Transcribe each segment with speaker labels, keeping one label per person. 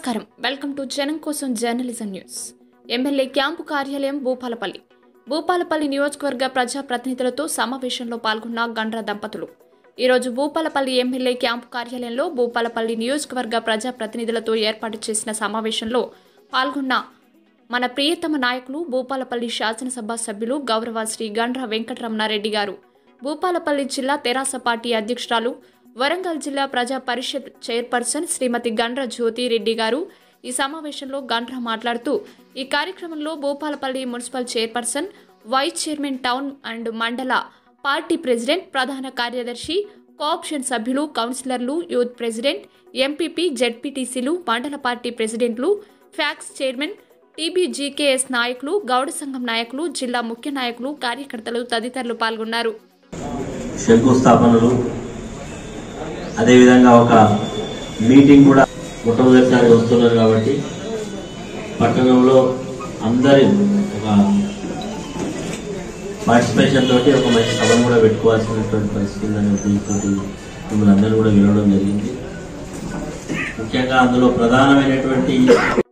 Speaker 1: నమస్కారం. Welcome to జనం కోసం జర్నలిజం న్యూస్. ఎమ్మెల్యే క్యాంపు కార్యాలయం భూపాలపల్లి. భూపాలపల్లి నియోజకవర్గ ప్రజా ప్రతినిధులతో సమావేశంలో పాల్గొన్న గండ్ర దంపతులు. ఈరోజు భూపాలపల్లి ఎమ్మెల్యే క్యాంపు కార్యాలయంలో భూపాలపల్లి నియోజకవర్గ ప్రజా ప్రతినిధులతో ఏర్పాటు చేసిన సమావేశంలో పాల్గొన్న మన ప్రియతమ నాయకులు భూపాలపల్లి శాసనసభ సభ్యులు గౌరవ శ్రీ గండ్ర వెంకటరమణారెడ్డి గారు. భూపాలపల్లి జిల్లా తెరాస పార్టీ అధ్యక్షురాలు వరంగల్ జిల్లా ప్రజా పరిషత్ చైర్పర్సన్ శ్రీమతి గండ్ర జ్యోతి రెడ్డి గారు ఈ సమావేశంలో గండ్ర మాట్లాడుతూ ఈ కార్యక్రమంలో Bhupalpally municipal chairperson vice chairman town and మండల పార్టీ ప్రెసిడెంట్ ప్రధాన కార్యదర్శి కోఆప్షన్ సభ్యులు కౌన్సిలర్లు యూత్ ప్రెసిడెంట్ ఎంపీపీ జెడ్పీటీసీలు మండల పార్టీ ప్రెసిడెంట్లు ఫ్యాక్స్ చైర్మన్ టీబీజీకేఎస్ నాయకులు గౌడ సంఘం నాయకులు జిల్లా ముఖ్య నాయకులు కార్యకర్తలు తదితరులు పాల్గొన్నారు.
Speaker 2: శంకుస్థాపనలు అదేవిధంగా ఒక మీటింగ్ కూడా మొట్టమొదటిసారి వస్తున్నారు కాబట్టి పట్టణంలో అందరి ఒక పార్టిసిపేషన్ తోటి ఒక మంచి సభను కూడా పెట్టుకోవాల్సినటువంటి పరిస్థితి అనే ఉద్దేశంతో మిమ్మల్ని అందరూ కూడా వినడం జరిగింది. ముఖ్యంగా అందులో ప్రధానమైనటువంటి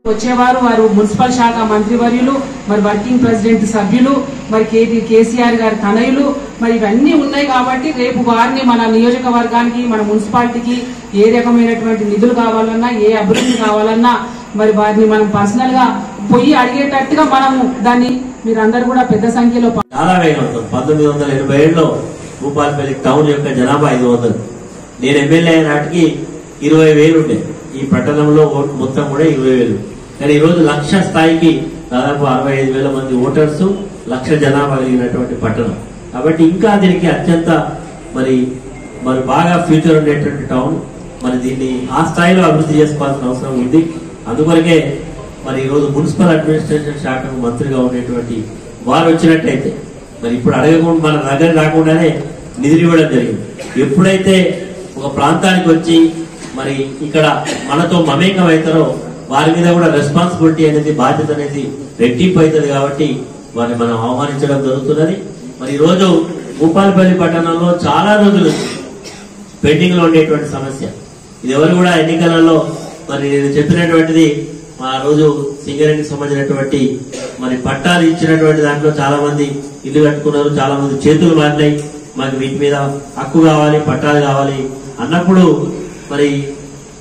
Speaker 3: వచ్చేవారు వారు మున్సిపల్ శాఖ మంత్రివర్యులు మరి వర్కింగ్ ప్రెసిడెంట్ సభ్యులు మరి కేటీ కేసీఆర్ గారి తనయులు. మరి ఇవన్నీ ఉన్నాయి కాబట్టి రేపు వారిని మన నియోజకవర్గానికి మన మున్సిపాలిటీకి ఏ రకమైనటువంటి నిధులు కావాలన్నా ఏ అభివృద్ధి కావాలన్నా మరి వారిని మనం పర్సనల్గా పోయి అడిగేటట్టుగా మనము దాన్ని మీరందరూ కూడా పెద్ద సంఖ్యలో
Speaker 2: చాలా పంతొమ్మిది వందల ఎనభై ఏడులో భూపాలపల్లి టౌన్ యొక్క జనాభా ఐదు వందలు. నేను ఎమ్మెల్యే అయిన నాటికి ఇరవై వేలు ఉండే. ఈ పట్టణంలో మొత్తం కూడా ఇరవై వేలు. కానీ ఈ రోజు లక్ష స్థాయికి దాదాపు అరవై ఐదు వేల మంది ఓటర్స్ లక్ష జనాభా కలిగినటువంటి పట్టణం. కాబట్టి ఇంకా దీనికి అత్యంత మరి మరి బాగా ఫ్యూచర్ ఉండేటువంటి టౌన్ మరి దీన్ని ఆ స్థాయిలో అభివృద్ధి చేసుకోవాల్సిన అవసరం ఉంది. అందువరకే మరి ఈరోజు మున్సిపల్ అడ్మినిస్ట్రేషన్ శాఖకు మంత్రిగా ఉండేటువంటి వారు వచ్చినట్టయితే మరి ఇప్పుడు అడగకుండా మన దగ్గర రాకుండానే నిధులు ఇవ్వడం జరిగింది. ఎప్పుడైతే ఒక ప్రాంతానికి వచ్చి మరి ఇక్కడ మనతో మమేకం అవుతారో వారి మీద కూడా రెస్పాన్సిబిలిటీ అనేది బాధ్యత అనేది రెట్టింపు అవుతుంది కాబట్టి వారిని మనం ఆహ్వానించడం జరుగుతున్నది. మరి ఈరోజు రోజు భూపాలపల్లి పట్టణంలో చాలా రోజులు పెండింగ్లో ఉండేటువంటి సమస్య. ఇది ఎవరు కూడా ఎన్నికలలో మరి నేను చెప్పినటువంటిది ఆ రోజు సింగరేణికి సంబంధించినటువంటి మరి పట్టాలు ఇచ్చినటువంటి దాంట్లో చాలా మంది ఇల్లు కట్టుకున్నారు చాలా మంది చేతులు మారినాయి. మాకు వీటి మీద హక్కు కావాలి పట్టాలు కావాలి అన్నప్పుడు మరి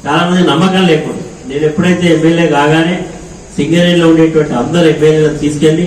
Speaker 2: చాలా మంది నమ్మకం లేకుండా నేను ఎప్పుడైతే ఎమ్మెల్యే కాగానే సింగరేణిలో ఉండేటువంటి అందరు ఎమ్మెల్యేలను తీసుకెళ్ళి